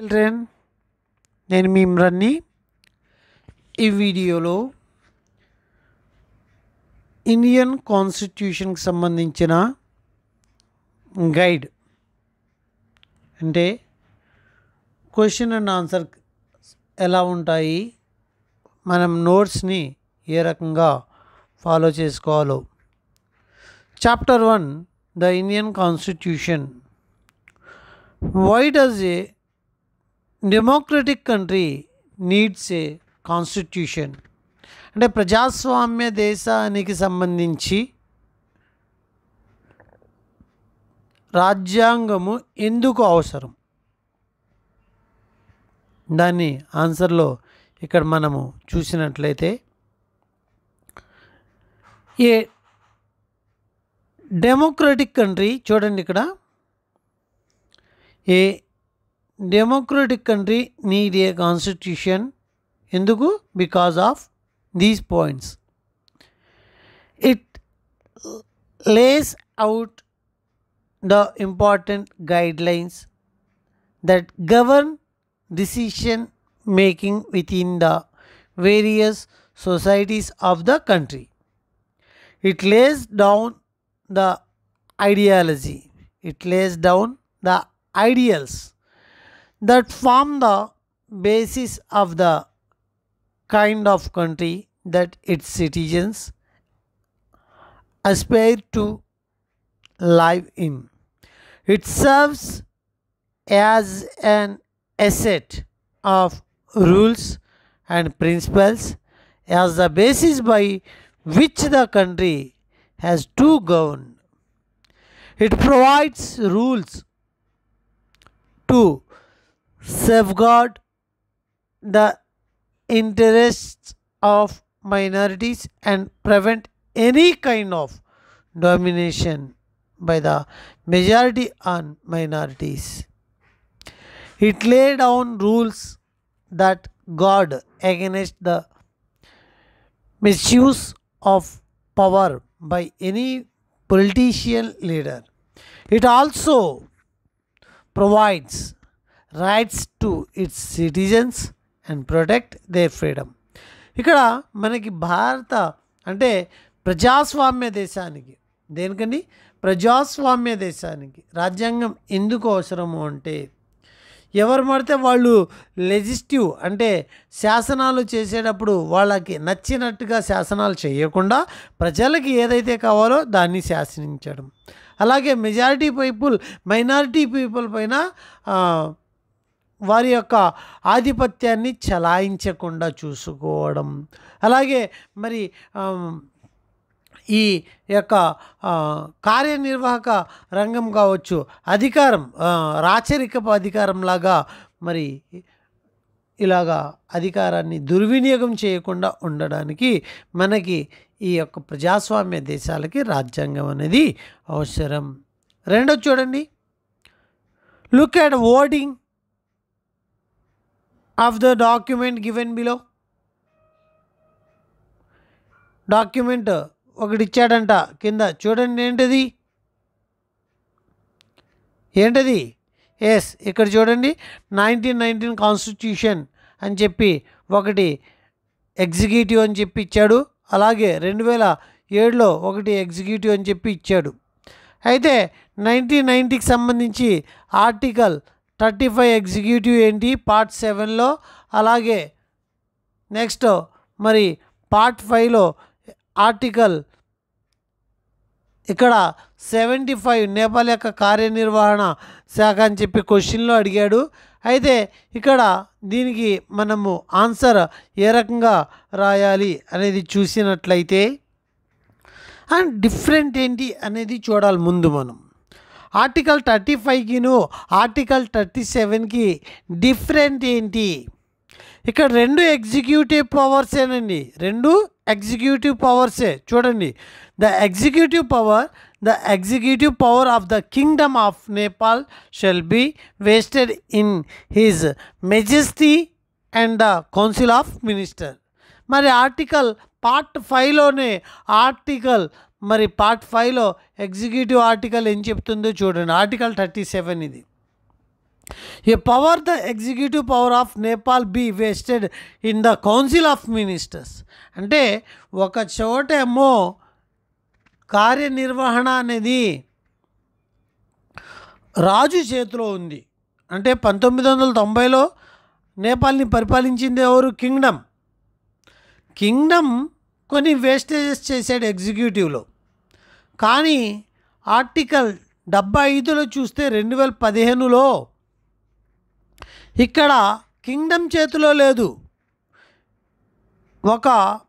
Children నేను మీ ఇమ్రాన్ని. ఈ వీడియోలో ఇండియన్ కాన్స్టిట్యూషన్కి సంబంధించిన గైడ్ అంటే క్వశ్చన్ అండ్ ఆన్సర్ ఎలా ఉంటాయి మనం నోట్స్ని ఏ రకంగా ఫాలో చేసుకోవాలో. Chapter one the Indian constitution why does a democratic country needs a constitution అంటే ప్రజాస్వామ్య దేశానికి సంబంధించి రాజ్యాంగము ఎందుకు అవసరం? దాన్ని ఆన్సర్లో ఇక్కడ మనము చూసినట్లయితే ఏ డెమోక్రటిక్ కంట్రీ చూడండి ఇక్కడ a democratic country need a constitution ఎందుకు because of these points it lays out the important guidelines that govern decision making within the various societies of the country. It lays down the ideology, it lays down the ideals that form the basis of the kind of country that its citizens aspire to live in. It serves as an asset of rules and principles as the basis by which the country has to govern. It provides rules to safeguard the interests of minorities and prevent any kind of domination by the majority on minorities. It lay down rules that guard against the misuse of power by any politician leader. It also provides rights to its citizens and protect they freedom ఇక్కడ మనకి భారత అంటే ప్రజాస్వామ్య దేశానికి దేనికండి? ప్రజాస్వామ్య దేశానికి రాజ్యాంగం ఎందుకు అవసరము అంటే ఎవరు పడితే వాళ్ళు లెజిస్టివ్ అంటే శాసనాలు చేసేటప్పుడు వాళ్ళకి నచ్చినట్టుగా శాసనాలు చేయకుండా ప్రజలకి ఏదైతే కావాలో దాన్ని శాసనించడం అలాగే మెజారిటీ పీపుల్ మైనారిటీ పీపుల్ పైన వారి యొక్క ఆధిపత్యాన్ని చలాయించకుండా చూసుకోవడం. అలాగే మరి ఈ యొక్క కార్యనిర్వాహక రంగం కావచ్చు అధికారం రాచరికపు అధికారంలాగా మరి ఇలాగా అధికారాన్ని దుర్వినియోగం చేయకుండా ఉండడానికి మనకి ఈ యొక్క ప్రజాస్వామ్య దేశాలకి రాజ్యాంగం అనేది అవసరం. రెండో చూడండి. Look at voting of the document given below document ఒకటి ఇచ్చాడంట. కింద చూడండి ఏంటది? ఏంటది? ఎస్ ఇక్కడ చూడండి. నైన్టీన్ నైన్టీన్ కాన్స్టిట్యూషన్ అని చెప్పి ఒకటి ఎగ్జిక్యూటివ్ అని చెప్పి ఇచ్చాడు. అలాగే రెండు వేల ఏడులో ఒకటి ఎగ్జిక్యూటివ్ అని చెప్పి ఇచ్చాడు. అయితే నైన్టీన్ నైన్టీకి సంబంధించి ఆర్టికల్ థర్టీ ఫైవ్ ఎగ్జిక్యూటివ్ ఏంటి? పార్ట్ సెవెన్లో. అలాగే నెక్స్ట్ మరి పార్ట్ ఫైవ్లో ఆర్టికల్ ఇక్కడ సెవెంటీ ఫైవ్ నేపాల్ యొక్క కార్యనిర్వహణ శాఖ అని చెప్పి క్వశ్చన్లో అడిగాడు. అయితే ఇక్కడ దీనికి మనము ఆన్సర్ ఏ రకంగా రాయాలి అనేది చూసినట్లయితే అండ్ డిఫరెంట్ ఏంటి అనేది చూడాలి ముందు మనం. ఆర్టికల్ థర్టీ ఫైవ్కిను ఆర్టికల్ థర్టీ సెవెన్కి డిఫరెంట్ ఏంటి? ఇక్కడ రెండు ఎగ్జిక్యూటివ్ పవర్సేనండి రెండు ఎగ్జిక్యూటివ్ పవర్సే. చూడండి. The executive power the executive power of the kingdom of Nepal shall be vested in his majesty and the council of minister. మరి ఆర్టికల్ పార్ట్ ఫైవ్లోనే ఆర్టికల్ మరి పార్ట్ ఫైవ్లో ఎగ్జిక్యూటివ్ ఆర్టికల్ ఏం చెప్తుందో చూడండి. ఆర్టికల్ థర్టీ సెవెన్ ఇది. A power the executive power of Nepal be vested in the council of ministers అంటే ఒక చోటేమో కార్యనిర్వహణ అనేది రాజు చేతిలో ఉంది. అంటే పంతొమ్మిది వందల తొంభైలో నేపాల్ని పరిపాలించింది ఎవరు? కింగ్డమ్. కింగ్డమ్ కొన్ని వేస్టేజెస్ చేశాడు ఎగ్జిక్యూటివ్లో కానీ ఆర్టికల్ డెబ్బై ఐదులో చూస్తే రెండు వేల పదిహేనులో ఇక్కడ కింగ్డమ్ చేతిలో లేదు. ఒక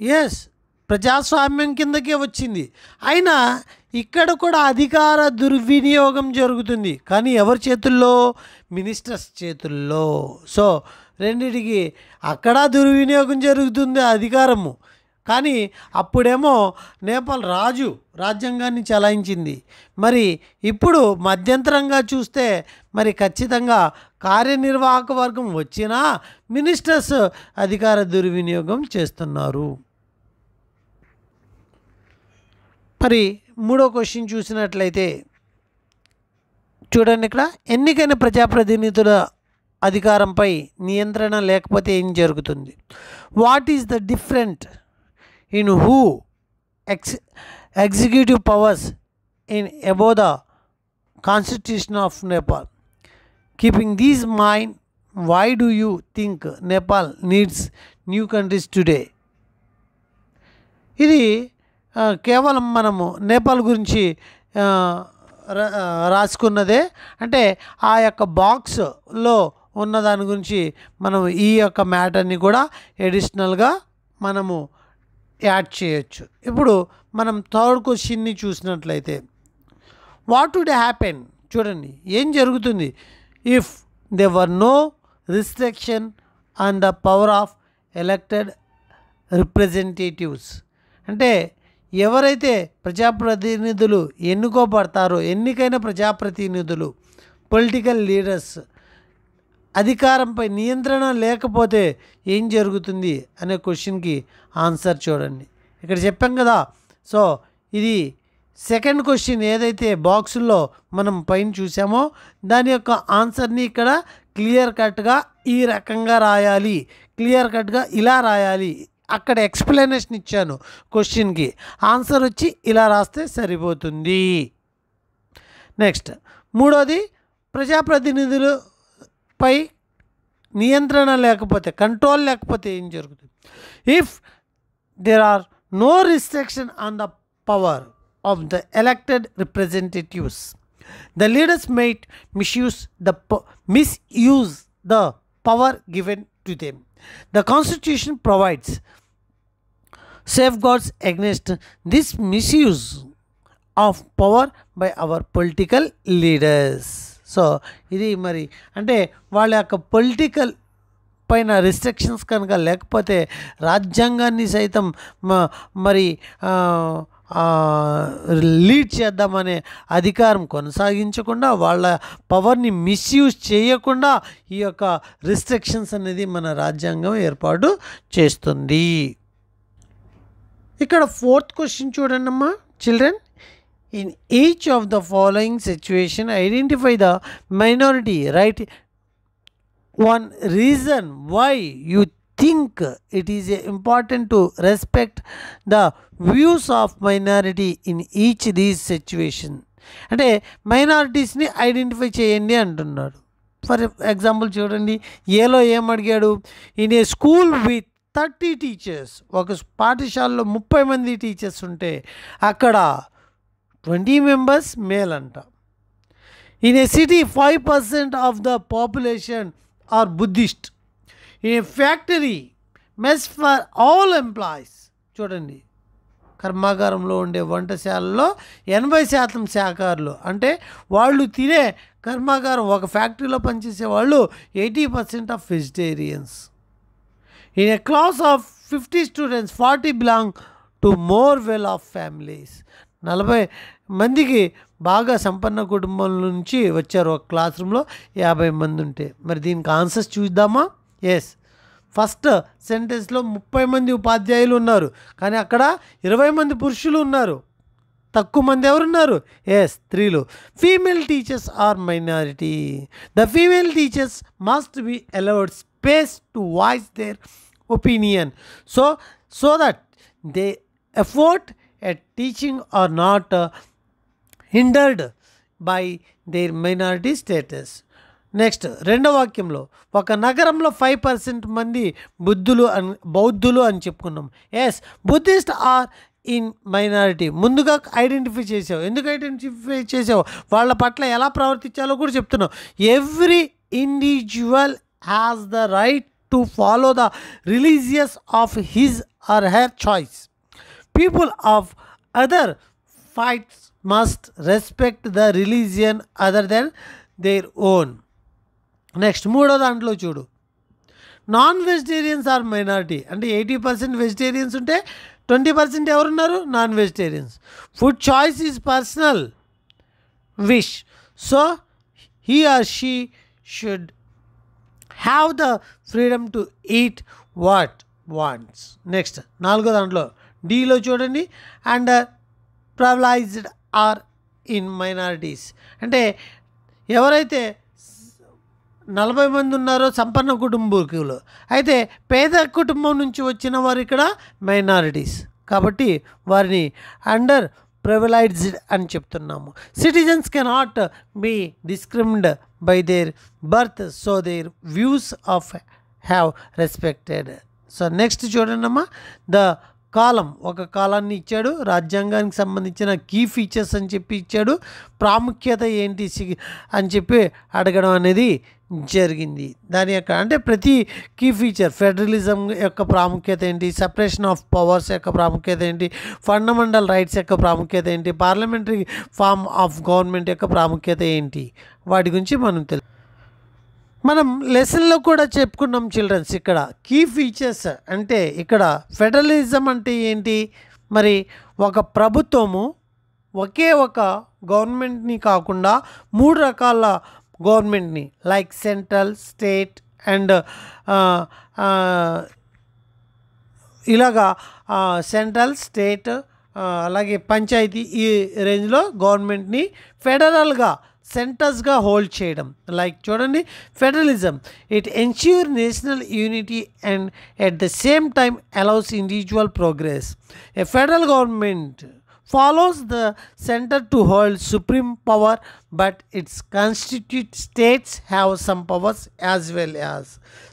ఎస్ ప్రజాస్వామ్యం కిందకే వచ్చింది. అయినా ఇక్కడ కూడా అధికార దుర్వినియోగం జరుగుతుంది. కానీ ఎవరి చేతుల్లో? మినిస్టర్స్ చేతుల్లో. సో రెండిటికి అక్కడ దుర్వినియోగం జరుగుతుంది అధికారము. కానీ అప్పుడేమో నేపాల్ రాజు రాజ్యాంగాన్ని చలాయించింది. మరి ఇప్పుడు మధ్యంతరంగా చూస్తే మరి ఖచ్చితంగా కార్యనిర్వాహక వర్గం వచ్చినా మినిస్టర్స్ అధికార దుర్వినియోగం చేస్తున్నారు. మరి మూడో క్వశ్చన్ చూసినట్లయితే చూడండి ఇక్కడ ఎన్నికైన ప్రజాప్రతినిధుల అధికారంపై నియంత్రణ లేకపోతే ఏం జరుగుతుంది? What is the different in who ex executive powers in about the constitution of Nepal keeping these mind why do you think Nepal needs new countries today ఇది కేవలం మనము నేపాల్ గురించి రా- ఆ, రాసుకున్నదే. అంటే ఆ యొక్క బాక్స్లో ఉన్న దాని గురించి మనం ఈ యొక్క మ్యాటర్ని కూడా ఎడిషనల్గా మనము యాడ్ చేయొచ్చు. ఇప్పుడు మనం థర్డ్ క్వశ్చన్ని చూసినట్లయితే వాట్ వుడ్ హ్యాపెన్ చూడండి ఏం జరుగుతుంది? If they were no restriction on the power of elected representatives అంటే ఎవరైతే ప్రజాప్రతినిధులు ఎన్నుకోబడతారో ఎన్నికైన ప్రజాప్రతినిధులు పొలిటికల్ లీడర్స్ అధికారంపై నియంత్రణ లేకపోతే ఏం జరుగుతుంది అనే క్వశ్చన్కి ఆన్సర్ చూడండి. ఇక్కడ చెప్పాం కదా. సో ఇది సెకండ్ క్వశ్చన్ ఏదైతే బాక్సుల్లో మనం పైన చూసామో దాని యొక్క ఆన్సర్ని ఇక్కడ క్లియర్ కట్గా ఈ రకంగా రాయాలి. క్లియర్ కట్గా ఇలా రాయాలి. అక్కడ ఎక్స్ప్లెనేషన్ ఇచ్చాను క్వశ్చన్కి. ఆన్సర్ వచ్చి ఇలా రాస్తే సరిపోతుంది. నెక్స్ట్ మూడోది ప్రజాప్రతినిధులపై నియంత్రణ లేకపోతే కంట్రోల్ లేకపోతే ఏం జరుగుతుంది if there are no restriction on the power of the elected representatives the leaders might misuse the po- misuse the power given to them the constitution provides safeguards against this misuse of power by our political leaders so ఇది మరి అంటే వాళ్ళ యొక్క political పైన restrictions కనుక లేకపోతే రాజ్యాంగాన్ని సైతం మరి లీడ్ చేద్దామనే అధికారం కొనసాగించకుండా వాళ్ళ పవర్ని మిస్యూజ్ చేయకుండా ఈ యొక్క రిస్ట్రిక్షన్స్ అనేది మన రాజ్యాంగం ఏర్పాటు చేస్తుంది. ఇక్కడ ఫోర్త్ క్వశ్చన్ చూడండి అమ్మా children in each of the following situation identify the minority right one reason why you think it is important to respect the views of minority in each these situation. అంటే మైనారిటీస్ని identify చేయండి అంటున్నాడు. For example చూడండి ఏలో ఏం అడిగాడు? In a school with thirty teachers ఒక పాఠశాలలో ముప్పై మంది టీచర్స్ ఉంటే అక్కడ ట్వంటీ మెంబర్స్ మేల్ అంట in a city five percent of the population are Buddhist in a factory mess for all employees చూడండి. కర్మాగారంలో ఉండే వంటశాలలో ఎనభై శాతం శాఖారులు అంటే వాళ్ళు తినే కర్మాగారం ఒక ఫ్యాక్టరీలో పనిచేసే వాళ్ళు eighty percent of vegetarians. In a class of fifty students forty belong to more well of families నలభై మందికి బాగా సంపన్న కుటుంబం నుంచి వచ్చారు ఒక క్లాస్ రూమ్లో యాభై మంది ఉంటే. మరి దీనికి ఆన్సర్స్ చూద్దామా? ఎస్ ఫస్ట్ సెంటెన్స్లో ముప్పై మంది ఉపాధ్యాయులు ఉన్నారు. కానీ అక్కడ ఇరవై మంది పురుషులు ఉన్నారు. తక్కువ మంది ఎవరున్నారు? ఎస్ స్త్రీలు. Female teachers are minority the female teachers must be allowed space to voice their opinion so so that they effort at teaching are not hindered by their minority status next రెండో వాక్యంలో ఒక నగరంలో five percent మంది బుద్ధులు అని బౌద్ధులు అని చెప్పుకున్నాం. Yes Buddhist are in minority ముందుగా ఐడెంటిఫై చేసావు. ఎందుకు ఐడెంటిఫై చేసావు? వాళ్ళ పట్ల ఎలా ప్రవర్తించాలో కూడా చెప్తున్నావు. Every individual has the right to follow the religious of his or her choice people of other faiths must respect the religion other than their own. Next మూడో దాంట్లో చూడు. నాన్ వెజిటేరియన్స్ ఆర్ మైనారిటీ అంటే eighty percent vegetarians ఉంటే twenty percent ఎవరున్నారు? Non vegetarians food choice is personal wish so he or she should have the freedom to eat what wants next నాలుగో దాంట్లో. డీలో చూడండి. And privileged are in minorities అంటే ఎవరైతే నలభై మంది ఉన్నారో సంపన్న కుటుంబీకులు అయితే పేద కుటుంబం నుంచి వచ్చిన వారు ఇక్కడ మైనారిటీస్ కాబట్టి వారిని అండర్ ప్రివిలైజ్డ్ అని చెప్తున్నాము. Citizens cannot be discriminated by their birth so their views of have respected so next చూడండి అమ్మా ద కాలం ఒక కాలాన్ని ఇచ్చాడు రాజ్యాంగానికి సంబంధించిన కీ ఫీచర్స్ అని చెప్పి ఇచ్చాడు ప్రాముఖ్యత ఏంటి సి- అని చెప్పి అడగడం అనేది జరిగింది. దాని యొక్క అంటే ప్రతి కీ ఫీచర్ ఫెడరలిజం యొక్క ప్రాముఖ్యత ఏంటి సపరేషన్ ఆఫ్ పవర్స్ యొక్క ప్రాముఖ్యత ఏంటి ఫండమెంటల్ రైట్స్ యొక్క ప్రాముఖ్యత ఏంటి పార్లమెంటరీ ఫార్మ్ ఆఫ్ గవర్నమెంట్ యొక్క ప్రాముఖ్యత ఏంటి వాటి గురించి మనం తెలుసు మనం లెసన్లో కూడా చెప్పుకున్నాం చిల్డ్రన్స్ ఇక్కడ. కీ ఫీచర్స్ అంటే ఇక్కడ ఫెడరలిజం అంటే ఏంటి? మరి ఒక ప్రభుత్వము ఒకే ఒక గవర్నమెంట్ని కాకుండా మూడు రకాల గవర్నమెంట్ని లైక్ సెంట్రల్ స్టేట్ అండ్ ఇలాగా సెంట్రల్ స్టేట్ అలాగే పంచాయతీ ఈ రేంజ్లో గవర్నమెంట్ని ఫెడరల్గా సెంటర్స్గా హోల్డ్ చేయడం లైక్ చూడండి federalism it ensure national unity and at the same time allows individual progress a federal government follows the center to hold supreme power but its constitute states have some powers as well as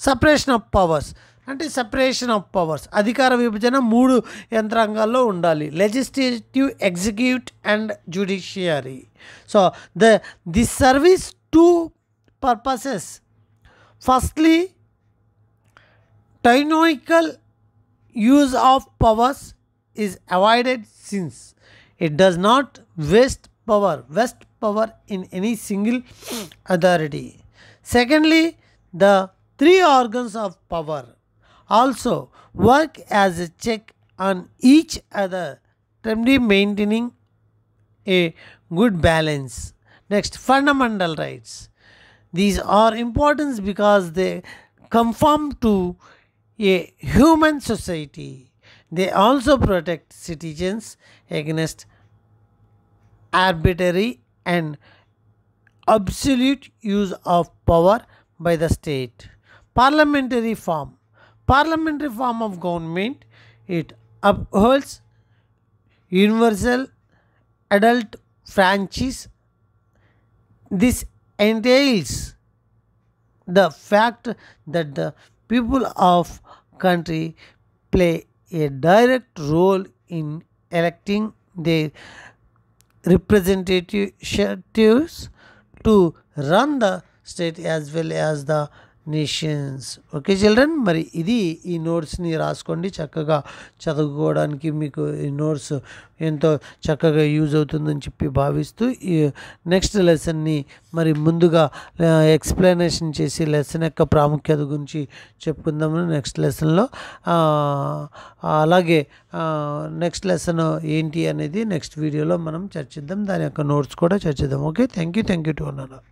separation of powers అంటే separation of powers అధికార విభజన మూడు యంత్రాంగాల్లో ఉండాలి legislative execute and judiciary so the this service two purposes firstly tyrannical use of powers is avoided since it does not waste power vest power in any single authority secondly the three organs of power also work as a check on each other termly maintaining a good balance. Next, fundamental rights. These are important because they conform to a human society. They also protect citizens against arbitrary and absolute use of power by the state. Parliamentary form. Parliamentary form of government. It upholds universal adult franchise. This entails the fact that the people of country play a direct role in electing their representatives to run the state as well as the nations okay children మరి ఇది ఈ నోట్స్ని రాసుకోండి. చక్కగా చదువుకోవడానికి మీకు ఈ notes ఎంతో చక్కగా యూజ్ అవుతుందని చెప్పి భావిస్తూ ఈ నెక్స్ట్ లెసన్ని మరి ముందుగా ఎక్స్ప్లెనేషన్ చేసి లెసన్ యొక్క ప్రాముఖ్యత గురించి చెప్పుకుందాము. నెక్స్ట్ లెసన్లో అలాగే నెక్స్ట్ లెసన్ ఏంటి అనేది నెక్స్ట్ వీడియోలో మనం చర్చిద్దాం. దాని యొక్క నోట్స్ కూడా చర్చిద్దాం. Okay thank you thank you too అన్నారు